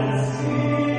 see.